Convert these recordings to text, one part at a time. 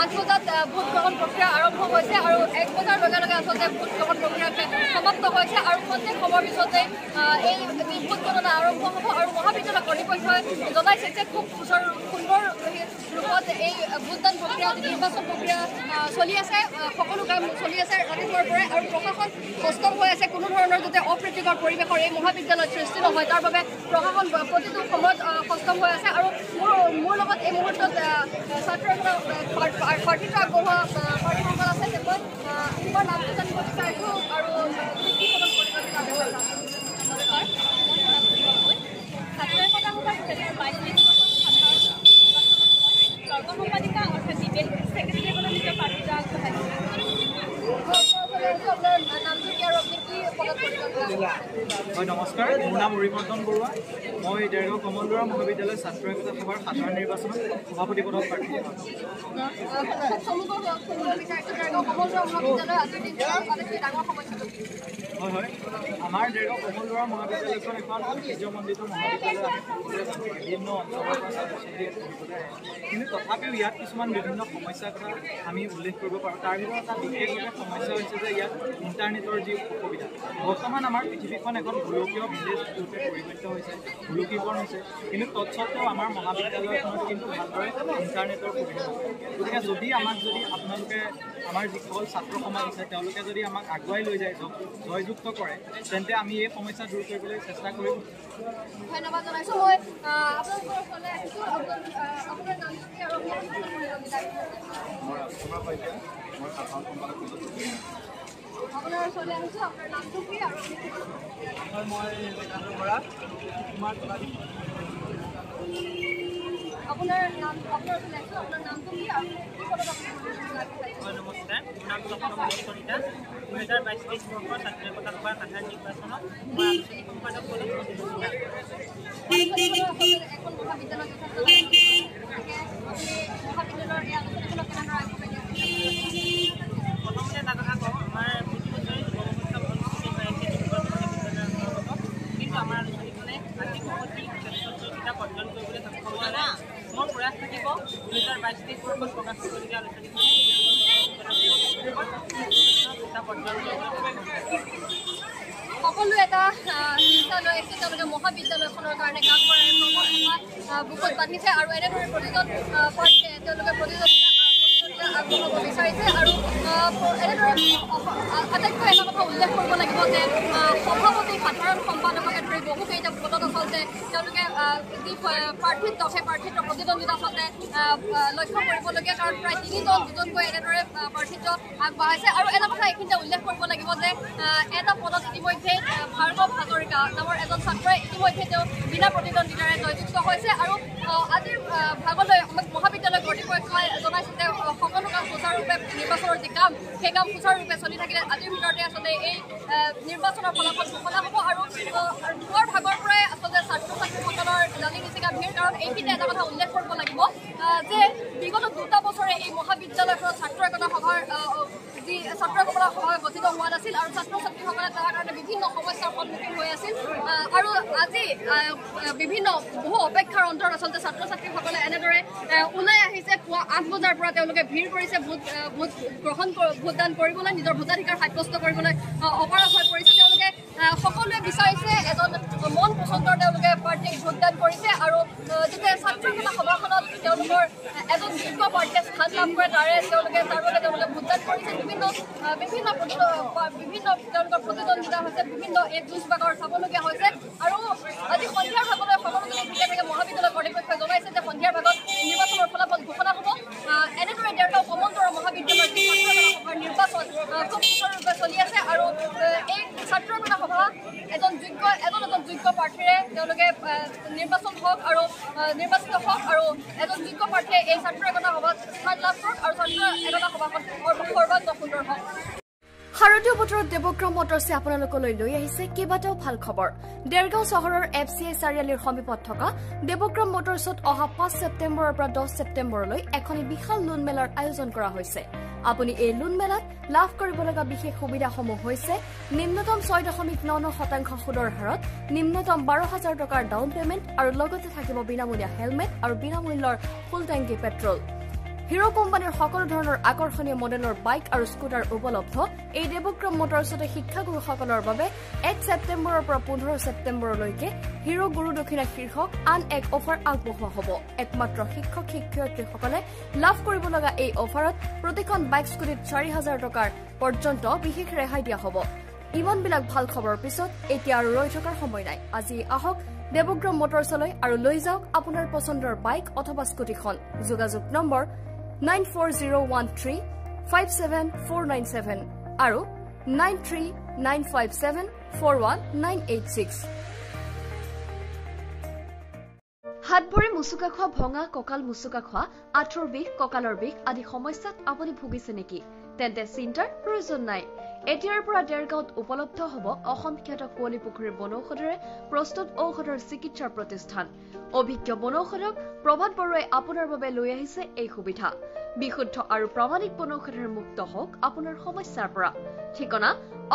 আঠ বজাত ভোট গ্ৰহণ প্ৰক্ৰিয়া আৰম্ভ হৈছে আৰু এক বজাৰ লগে লগে আচলতে ভোট গ্ৰহণ প্ৰক্ৰিয়া সমাপ্ত হৈছে আৰু সন্ধিয়া সময়ৰ পিছতে এই ভোট গণনা আৰম্ভ হ'ব আৰু মহাবিদ্যালয় কৰ্তৃপক্ষই জনাইছে যে খুব সুচৰ সুন্দৰ ৰূপত এই ভোটদান প্ৰক্ৰিয়া নিৰ্বাচন প্ৰক্ৰিয়া চলি আছে সকলো কাম চলি আছে ৰাতিপুৱাৰ পৰাই আৰু প্ৰশাসন সষ্টম হৈ আছে। কোনো ধৰণৰ যাতে অপ্ৰীতিকৰ পৰিৱেশৰ এই মহাবিদ্যালয়ত সৃষ্টি নহয়। তাৰ বাবে প্ৰশাসন প্ৰতিটো সময়ত সষ্টম হৈ আছে আৰু মোৰ মোৰ লগত এই মুহূৰ্তত ছাত্ৰ প্ৰাৰ্থিত্ব আগবঢ়োৱা প্ৰাৰ্থীসকল আছে তেওঁলোক তোমাৰ নামটো জানিব বিচাৰিছোঁ আৰু সৰ্বসম্পাদিকা অৰ্থাৎ ডিবেট ছেক্ৰেটাৰীসকলে নিজৰ প্ৰাৰ্থিত্ব আগবঢ়াইছে হয় নমস্কাৰ। মোৰ নাম অৰিবৰ্ধন বৰুৱা। মই ডেৰগাঁও কমলদৰা মহাবিদ্যালয় ছাত্ৰ একতা সভাৰ সাধাৰণ নিৰ্বাচনত সভাপতি পদত প্ৰাৰ্থী হয় হয়। আমাৰ ডেৰগাঁও কমলদৰা মহাবিদ্যালয়খন এখন ঐতিহ্যমণ্ডিত মহাবিদ্যালয় বিভিন্ন অঞ্চলৰ কিন্তু তথাপিও ইয়াত কিছুমান বিভিন্ন সমস্যাৰ কথা আমি উল্লেখ কৰিব পাৰোঁ। তাৰ ভিতৰত এটা বিশেষভাৱে সমস্যা হৈছে যে ইয়াত ইণ্টাৰনেটৰ যি অসুবিধা বৰ্তমান আমাৰ পৃথিৱীখন এখন গোলকীয় ভিলেজ ৰূপে পৰিগণিত হৈছে গোলকীকৰণ হৈছে। কিন্তু তৎসত্বেও আমাৰ মহাবিদ্যালয়খনত কিন্তু ভালদৰে ইণ্টাৰনেটৰ সুবিধা আছে গতিকে যদি আমাক যদি আপোনালোকে আমাৰ যিসকল ছাত্ৰ সমাজ আছে তেওঁলোকে যদি আমাক আগুৱাই লৈ যায় জয়যুক্ত কৰে তেন্তে আমি এই সমস্যা দূৰ কৰিবলৈ চেষ্টা কৰিম। ধন্যবাদ জনাইছোঁ। মই আপোনালোকৰ ওচৰলৈ আহিছোঁ। আপোনাৰ নামটো কি আৰু আপোনাৰ ওচৰলৈ আহিছোঁ। আপোনাৰ নামটো কি আৰু আপোনাৰ নাম আপোনাৰ ওচৰলৈ আহিছোঁ আপোনাৰ নামটো কি আৰু হয় নমস্কাৰ মোৰ দুহেজাৰ বাইছ তেইছ বৰ্ষৰ ছাত্ৰ একতা সভাৰ সাধাৰণ নিৰ্বাচনত আলোচনী প্ৰথমতে এটা কথা কওঁ আমাৰ কিন্তু আমাৰ কিতাপ অৰ্জন কৰিবলৈ সক্ষম হোৱা নাই মোৰ প্ৰয়াস থাকিব দুহেজাৰ বাইছ তেইছ বৰ্ষত প্ৰকাশ কৰিবলগীয়া আলোচনীখনে কিতাপ অৰ্জন কৰিবলৈ সকলো এটা লৈ আহিছে তেওঁলোকে মহাবিদ্যালয়খনৰ কাৰণে কাম কৰাৰ এটা বুকত বান্ধিছে আৰু এনেদৰে প্ৰতিজন প্ৰাৰ্থীয়ে তেওঁলোকে প্ৰতিযোগিতা আগবঢ়াব বিচাৰিছে আৰু এনেদৰে আটাইতকৈ এটা কথা উল্লেখ কৰিব লাগিব যে সভাপতি সাধাৰণ সম্পাদককে ধৰি বহুকেইটা পদত আচলতে তেওঁলোকে যি প্ৰাৰ্থিত্ব সেই প্ৰাৰ্থিত্ব প্ৰতিদ্বন্দ্বিতা আচলতে লক্ষ্য কৰিবলগীয়া কাৰণ প্ৰায় তিনিজন দুজনকৈ এনেদৰে প্ৰাৰ্থিত্ব আগবঢ়াইছে। আৰু এটা কথা এইখিনিতে উল্লেখ কৰিব লাগিব যে এটা পদত ইতিমধ্যে ভাৰ্গৱ হাজৰিকা নামৰ এজন ছাত্ৰই ইতিমধ্যে তেওঁ বিনা প্ৰতিদ্বন্দ্বিতাৰে জয়যুক্ত হৈছে। আৰু আজিৰ ভাগলৈ মহাবিদ্যালয় কৰ্তৃপক্ষই জনাইছে যে সকলো কাম সুচাৰুৰূপে নিৰ্বাচনৰ যি কাম সেই কাম সুচাৰুৰূপে চলি থাকিলে আজিৰ ভিতৰতে আচলতে এই নিৰ্বাচনৰ ফলাফল ঘোষণা হ'ব। আৰু পুৱাৰ ভাগৰ পৰাই আচলতে ছাত্ৰ ছাত্ৰীসকলৰ ভিৰ কাৰণ এইখিনিতে এটা কথা উল্লেখ কৰিব লাগিব যে বিগত দুটা বছৰে এই মহাবিদ্যালয়খনত ছাত্ৰ একতা সভাৰ যি ছাত্ৰ একতা সভা গঠিত হোৱা নাছিল আৰু ছাত্ৰ ছাত্ৰীসকলে তাৰ কাৰণে বিভিন্ন সমস্যাৰ সন্মুখীন হৈ আছিল। আৰু আজি বিভিন্ন বহু অপেক্ষাৰ অন্তৰত আচলতে ছাত্ৰ ছাত্ৰীসকলে এনেদৰে ওলাই আহিছে পুৱা আঠ বজাৰ পৰা তেওঁলোকে ভিৰ কৰিছে ভোট ভোট গ্ৰহণ ভোটদান কৰিবলৈ নিজৰ ভোটাধিকাৰ সাব্যস্ত কৰিবলৈ অপাৰগ হৈ পৰিছে। তেওঁলোকে সকলোৱে বিচাৰিছে এজন মন পচন্দৰ তেওঁলোকে প্ৰাৰ্থীক ভোটদান কৰিছে। ছাত্ৰ একতা সভাখনত তেওঁলোকৰ এজন যোগ্য প্ৰাৰ্থীয়ে স্থান লাভ কৰে তাৰে তেওঁলোকে তাৰ বাবে তেওঁলোকে ভোটদান কৰিছে। বিভিন্ন বিভিন্ন বিভিন্ন তেওঁলোকৰ প্ৰতিদ্বন্দ্বিতা হৈছে বিভিন্ন এই যুঁজ বাগৰ চাবলগীয়া হৈছে। আৰু আজি সন্ধিয়াৰ ভাগলৈ সকলোখিনি ঠিকে থাকে মহাবিদ্যালয় কৰ্তৃপক্ষই জনাইছে যে সন্ধিয়াৰ ভাগত নিৰ্বাচনৰ ফলাফল ঘোষণা হ'ব। এনেদৰে ডেৰগাঁও কমলদৰা মহাবিদ্যালয়ৰ নিৰ্বাচন খুব সুচাৰুৰূপে চলি আছে। আৰু এই ছাত্ৰ সভা এজন যোগ্য এজন এজন যোগ্য প্ৰাৰ্থীৰে তেওঁলোকে নিৰ্বাচন হওক আৰু নিৰ্বাচিত হওক আৰু এজন যোগ্য প্ৰাৰ্থীয়ে এই ছাত্ৰ একতা সভাত স্থান লাভ কৰক আৰু ছাত্ৰ একতা সভাখন সৰ্বাংগ সুন্দৰ হওক। শাৰদীয় বতৰত দেৱগ্ৰাম মটৰ্ছে আপোনালোকলৈ লৈ আহিছে কেইবাটাও ভাল খবৰ। ডেৰগাঁও চহৰৰ এফ চি আই চাৰিআলিৰ সমীপত থকা দেৱগ্ৰাম মটৰ্ছত অহা পাঁচ ছেপ্টেম্বৰৰ পৰা দহ ছেপ্টেম্বৰলৈ এখনি বিশাল লোন মেলাৰ আয়োজন কৰা হৈছে। আপুনি এই লোন মেলাত লাভ কৰিব লগা বিশেষ সুবিধাসমূহ হৈছে নিম্নতম ছয় দশমিক ন ন শতাংশ সুদৰ হাৰত নিম্নতম বাৰ হাজাৰ টকাৰ ডাউন পেমেণ্ট আৰু লগতে থাকিব বিনামূলীয়া হেলমেট আৰু বিনামূল্যৰ ফুল টেংকি পেট্ৰল হিৰ' কোম্পানীৰ সকলো ধৰণৰ আকৰ্ষণীয় মডেলৰ বাইক আৰু স্কুটাৰ উপলব্ধ। এই দেৱক্ৰম মটৰ্ছতে শিক্ষাগুৰুসকলৰ বাবে এক ছেপ্টেম্বৰৰ পৰা পোন্ধৰ ছেপ্টেম্বৰলৈকে হিৰ' গুৰু দক্ষিণা শীৰ্ষক আন এক অফাৰ আগবঢ়োৱা হ'ব। একমাত্ৰ শিক্ষক শিক্ষয়িত্ৰীসকলে লাভ কৰিব লগা এই অফাৰত প্ৰতিখন বাইক স্কুটিত চাৰি হাজাৰ টকাৰ পৰ্যন্ত বিশেষ ৰেহাই দিয়া হ'ব। ইমানবিলাক ভাল খবৰৰ পিছত এতিয়া আৰু ৰৈ থকাৰ সময় নাই। আজি আহক দেৱগ্ৰাম মটৰ্ছলৈ আৰু লৈ যাওক আপোনাৰ পচন্দৰ বাইক অথবা স্কুটিখন। যোগাযোগ number nine four zero' one three five seven four nine seven আৰু nine three nine five seven four one nine eight six হাত ভৰি মুচুকা খোৱা ভঙা কঁকাল মুচুকা খোৱা আঁঠুৰ বিষ কঁকালৰ বিষ আদি সমস্যাত আপুনি ভুগিছে নেকি? তেন্তে চিন্তাৰ প্ৰয়োজন নাই। এতিয়াৰ পৰা ডেৰগাঁৱত উপলব্ধ হ'ব অসম খ্যাত কুঁৱলী পুখুৰীৰ বনৌষধেৰে প্ৰস্তুত ঔষধৰ চিকিৎসাৰ প্ৰতিষ্ঠান। অভিজ্ঞ বনৌষধক প্ৰভাত বৰুৱাই আপোনাৰ বাবে লৈ আহিছে এই সুবিধা। বিশুদ্ধ আৰু প্ৰামাণিক বনৌষধেৰে মুক্ত হওক আপোনাৰ সমস্যাৰ পৰা। ঠিকনা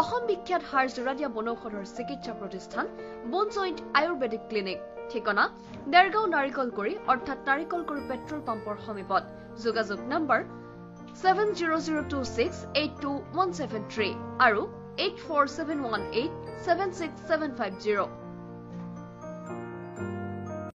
অসম বিখ্যাত হাৰ জোৰা দিয়া বনৌষধৰ চিকিৎসা প্ৰতিষ্ঠান বোন জইণ্ট আয়ুৰ্বেদিক ক্লিনিক। ঠিকনা ডেৰগাঁও নাৰিকলগুৰি অৰ্থাৎ নাৰিকলগুৰি পেট্ৰল পাম্পৰ সমীপত। যোগাযোগ number seven zero' zero' two six eight two one seven three আৰু eight four seven one eight seven six seven five zero'